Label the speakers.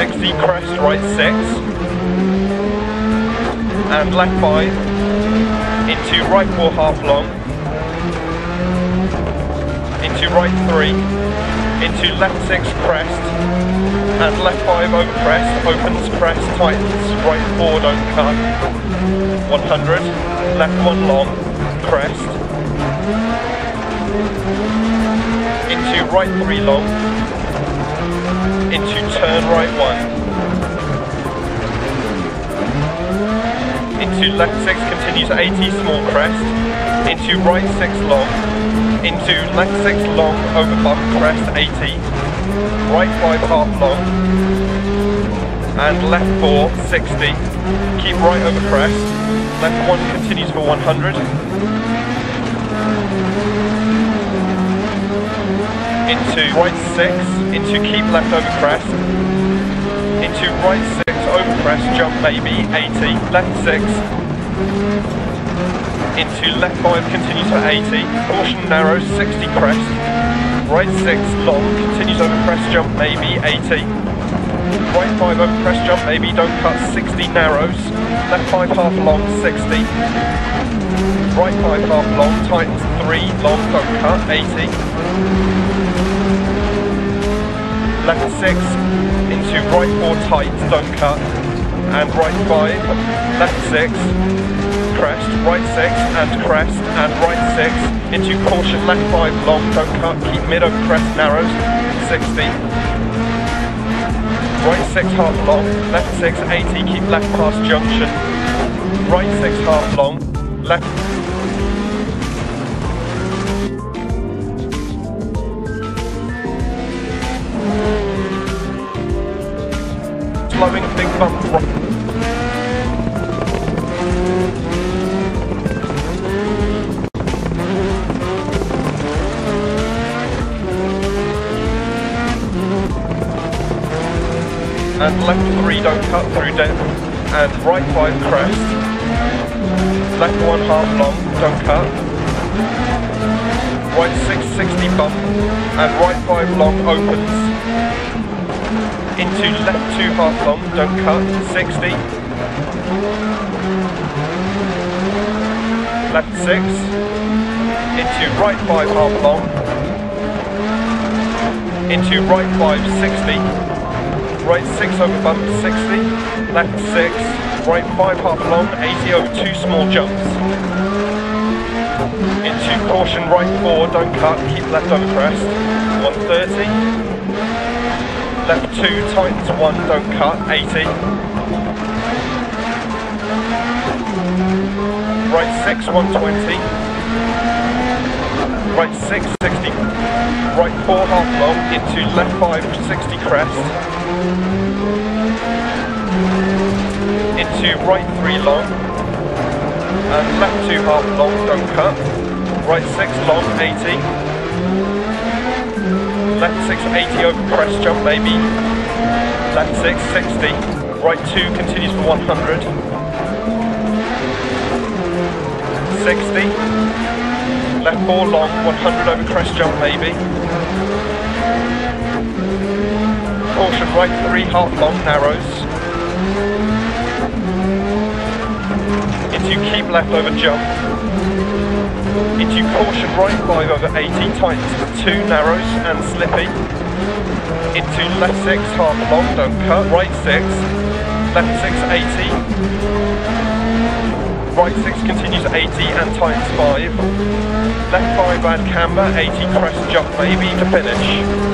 Speaker 1: 60, crest, right 6. And left 5. Into right 4, half long. Into right 3. Into left 6, crest. And left 5 over crest, opens, crest, tightens, right 4, don't cut. 100. Left 1 long, crest. Into right 3 long into turn right one. Into left six continues 80 small crest. Into right six long. Into left six long over bump crest 80. Right five half long. And left four 60. Keep right over crest. Left one continues for 100. Into right six, into keep left over crest, into right six over crest, jump maybe, 80, left six, into left five, continues for 80, caution narrow, 60 crest, right six long, continues over crest, jump maybe, 80, right five over crest, jump maybe, don't cut, 60 narrows, left five half long, 60, right five half long, tightens three long, don't cut, 80, left six, into right four tight, don't cut, and right five, left six, crest, right six, and crest, and right six, into caution, left five, long, don't cut, keep mid over crest, narrows, 60, right six, half long, left six, 80, keep left past junction, right six, half long, left slowing, bump right. And left three, don't cut through dead. And right five crest. Left one half long, don't cut. Right six, 60 bump. And right five long opens into left two half long, don't cut, 60. Left six, into right five half long, into right five, 60. Right six over bump, 60. Left six, right five half long, 80 over two small jumps. Into caution, right four, don't cut, keep left over crest, 130 left 2, tightens 1, don't cut, 80. Right 6, 120. Right 6, 60. Right 4, half long, into left 5, 60 crest. Into right 3 long. And left 2, half long, don't cut. Right 6, long, 80 left 6, 80 over crest jump maybe, left 6, 60, right 2 continues for 100, 60, left 4 long, 100 over crest jump maybe, caution right 3 half long narrows, into keep left over jump, into caution right 5 over 80, tightens 2 narrows and slippy, into left 6 half long, don't cut, right 6, left 6 80, right 6 continues 80 and tightens 5, left 5 bad camber, 80 crest jump maybe to finish.